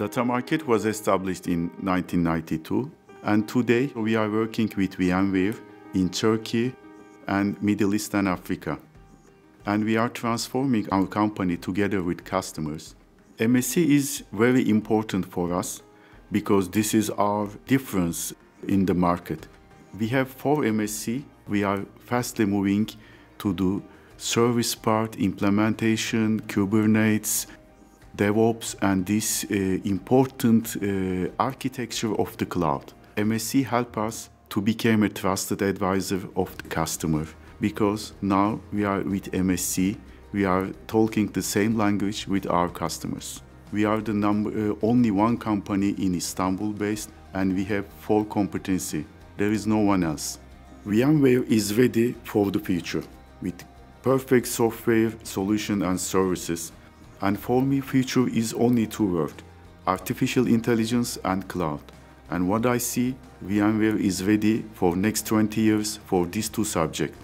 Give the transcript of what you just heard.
Data Market was established in 1992 and today we are working with VMware in Turkey and Middle East and Africa. And we are transforming our company together with customers. MSC is very important for us because this is our difference in the market. We have four MSC. We are fastly moving to do service part, implementation, Kubernetes, DevOps, and this uh, important uh, architecture of the cloud. MSC help us to become a trusted advisor of the customer because now we are with MSC, we are talking the same language with our customers. We are the number, uh, only one company in Istanbul based and we have full competency. There is no one else. VMware is ready for the future with perfect software, solution and services. And for me, future is only two words, artificial intelligence and cloud. And what I see, VMware is ready for next 20 years for these two subjects.